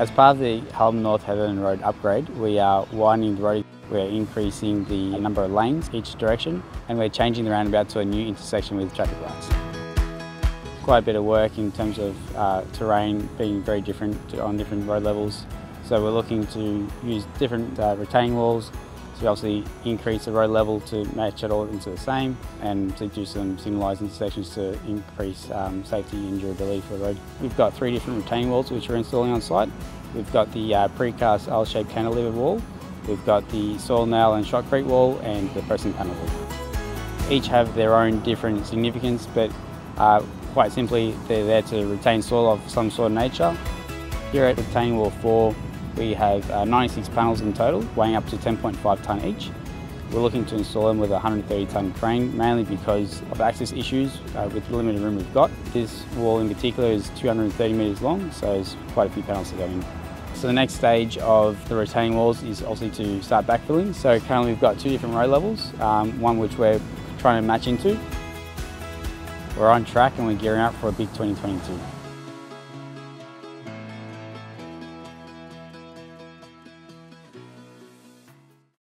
As part of the Hallam North Heatherton Road upgrade, we are widening the road. We're increasing the number of lanes each direction and we're changing the roundabout to a new intersection with traffic lights. Quite a bit of work in terms of uh, terrain being very different on different road levels. So we're looking to use different uh, retaining walls to obviously increase the road level to match it all into the same and to do some signalised intersections to increase um, safety and durability for the road. We've got three different retaining walls which we're installing on site. We've got the uh, precast L-shaped cantilever wall, we've got the soil nail and shotcrete wall and the pressing panel wall. Each have their own different significance but uh, quite simply they're there to retain soil of some sort of nature. Here at retaining wall 4 we have uh, 96 panels in total, weighing up to 10.5 tonne each. We're looking to install them with a 130 tonne crane, mainly because of access issues uh, with the limited room we've got. This wall in particular is 230 metres long, so there's quite a few panels to go in. So the next stage of the retaining walls is obviously to start backfilling. So currently we've got two different row levels, um, one which we're trying to match into. We're on track and we're gearing up for a big 2022.